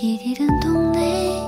寂静的冬夜。